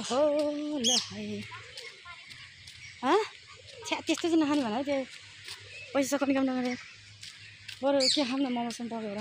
हो। ल है? छ्या त्यस्तो चाहिँ नखाने भन त्यो पैसा सक्ने काम नगरेर। बरु के खाऊँ न मोमोसँग पकाएर।